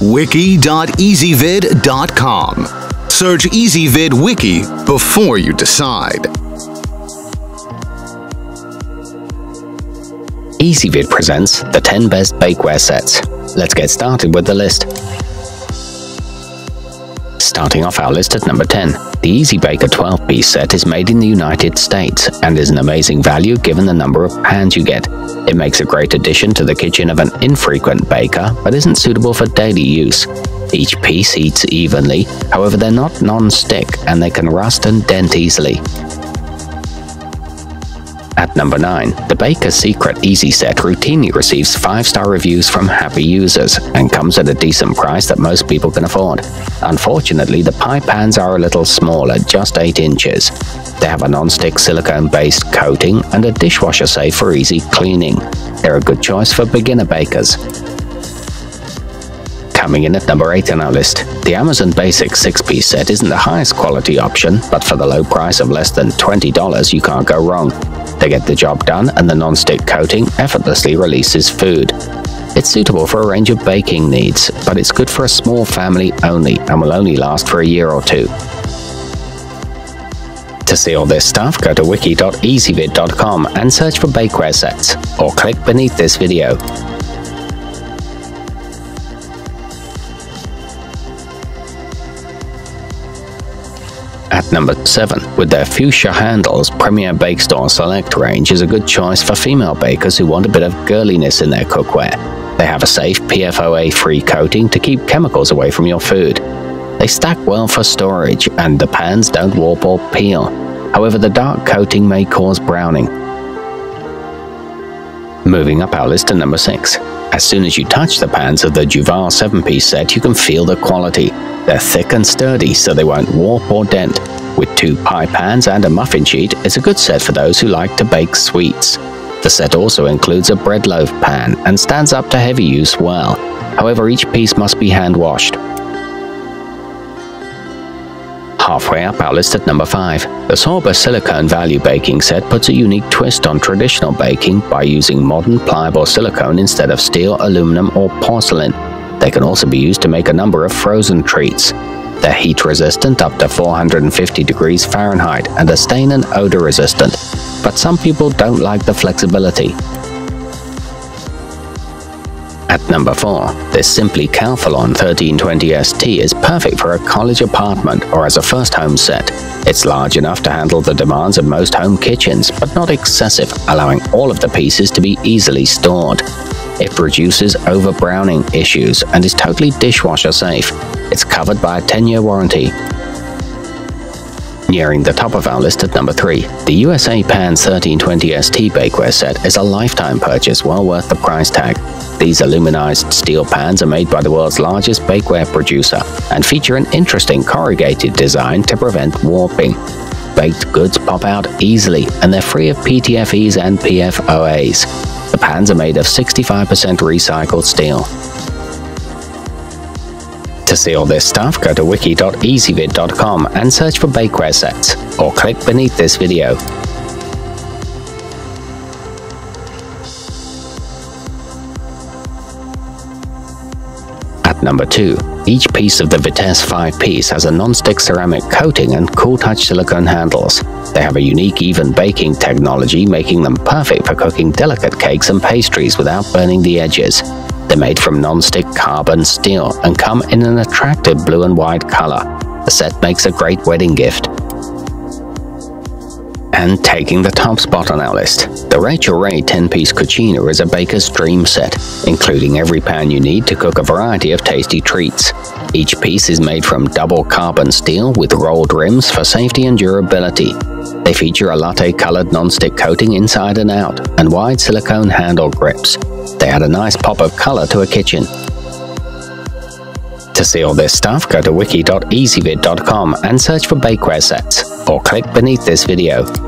wiki.ezvid.com. Search Ezvid Wiki before you decide. Ezvid presents the 10 best bakeware sets. Let's get started with the list. Starting off our list at number 10, the EZ Baker 12 piece set is made in the United States and is an amazing value given the number of pans you get. It makes a great addition to the kitchen of an infrequent baker, but isn't suitable for daily use. Each piece heats evenly, however, they're not non stick and they can rust and dent easily. At number 9, the Baker Secret Easy Set routinely receives 5-star reviews from happy users and comes at a decent price that most people can afford. Unfortunately, the pie pans are a little smaller, just 8 inches. They have a non-stick silicone-based coating and a dishwasher safe for easy cleaning. They're a good choice for beginner bakers. Coming in at number 8 on our list, the Amazon Basic 6-piece set isn't the highest quality option, but for the low price of less than $20 you can't go wrong. They get the job done and the non-stick coating effortlessly releases food. It's suitable for a range of baking needs, but it's good for a small family only and will only last for a year or two. To see all this stuff, go to wiki.ezvid.com and search for bakeware sets, or click beneath this video. At number 7, with their fuchsia handles, Premier Bakestore Select range is a good choice for female bakers who want a bit of girliness in their cookware. They have a safe PFOA-free coating to keep chemicals away from your food. They stack well for storage, and the pans don't warp or peel. However, the dark coating may cause browning. Moving up our list to number 6. As soon as you touch the pans of the Juvale 7-piece set, you can feel the quality. They're thick and sturdy, so they won't warp or dent. With two pie pans and a muffin sheet, it's a good set for those who like to bake sweets. The set also includes a bread loaf pan and stands up to heavy use well. However, each piece must be hand washed. Halfway up our list at number 5, the Sorbus Silicone Value Baking Set puts a unique twist on traditional baking by using modern pliable silicone instead of steel, aluminum, or porcelain. They can also be used to make a number of frozen treats. They're heat resistant up to 450 degrees Fahrenheit and are stain and odor resistant, but some people don't like the flexibility. At number 4, this Simply Calphalon 1320ST is perfect for a college apartment or as a first home set. It's large enough to handle the demands of most home kitchens, but not excessive, allowing all of the pieces to be easily stored. It reduces overbrowning issues and is totally dishwasher safe. It's covered by a 10-year warranty. Nearing the top of our list at number 3, the USA Pan 1320ST bakeware set is a lifetime purchase well worth the price tag. These aluminized steel pans are made by the world's largest bakeware producer and feature an interesting corrugated design to prevent warping. Baked goods pop out easily and they're free of PTFEs and PFOAs. The pans are made of 65% recycled steel. To see all this stuff, go to wiki.ezvid.com and search for bakeware sets, or click beneath this video. Number 2, each piece of the Vitesse 5-piece has a non-stick ceramic coating and cool touch silicone handles. They have a unique even baking technology making them perfect for cooking delicate cakes and pastries without burning the edges. They're made from non-stick carbon steel and come in an attractive blue and white color. The set makes a great wedding gift. And taking the top spot on our list, the Rachael Ray 10-piece cucina is a baker's dream set, including every pan you need to cook a variety of tasty treats. Each piece is made from double carbon steel with rolled rims for safety and durability. They feature a latte-colored non-stick coating inside and out, and wide silicone handle grips. They add a nice pop of color to a kitchen. To see all this stuff, go to wiki.ezvid.com and search for bakeware sets, or click beneath this video.